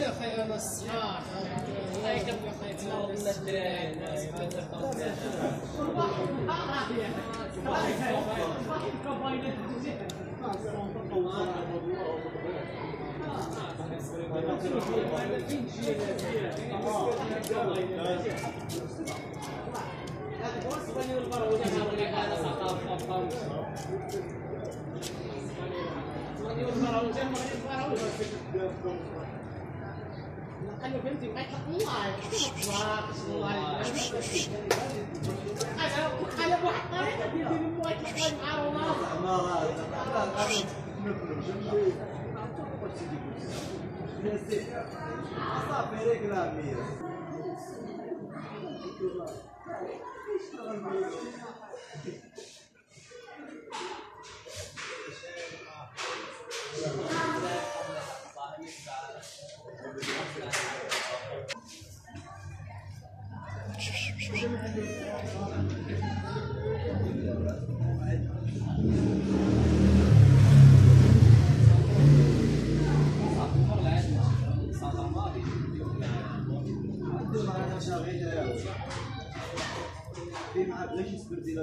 يا أخي أنا الصحاح Makanya penting kayak keluar, keluar, keluar. Ada ada buat mereka 嗯。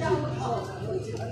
要不跑，跑起来。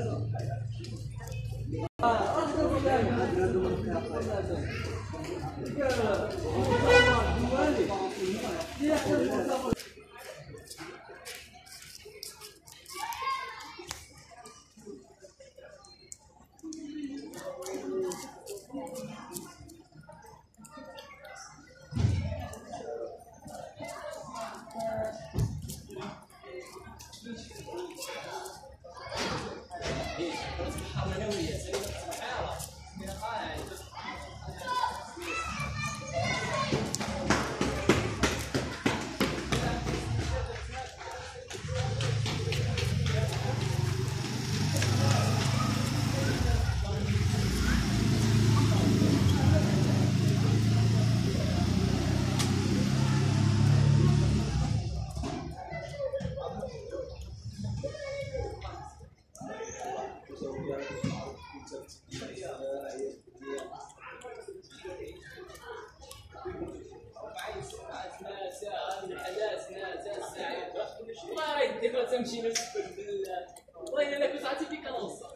راه تمشي والله الا كنت عرفتي فيك نوصل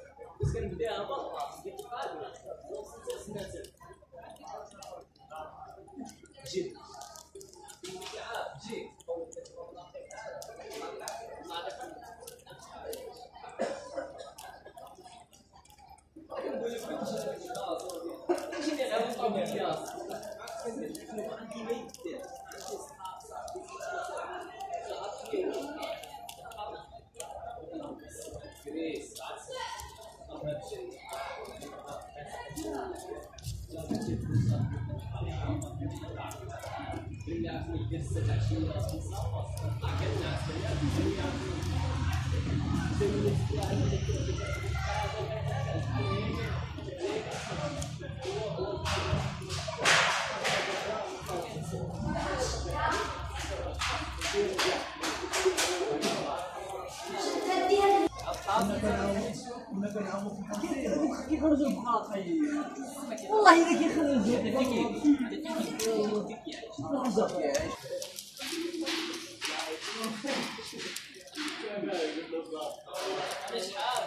جيب جيب 现在还不方便这样子。كيخرجوا البخار خي والله الا كيخرجوا الحجر شحال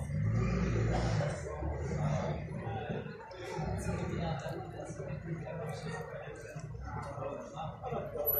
私は大事なことになった。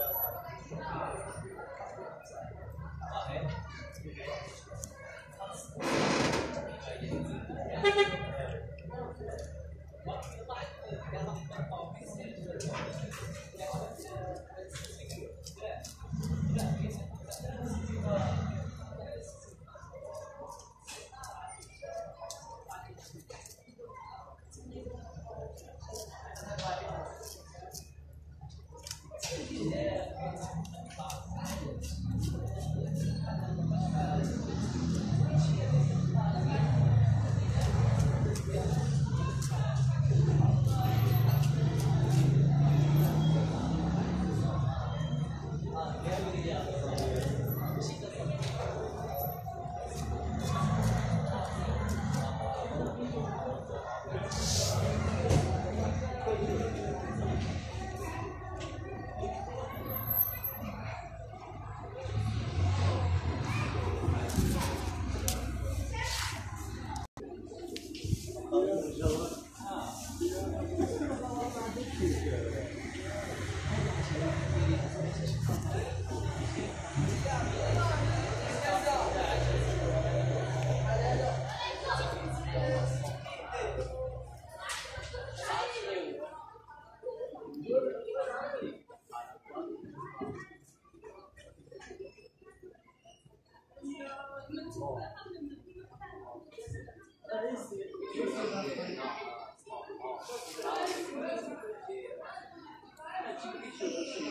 就是那个，好好，然后就是那个，来了几个弟兄。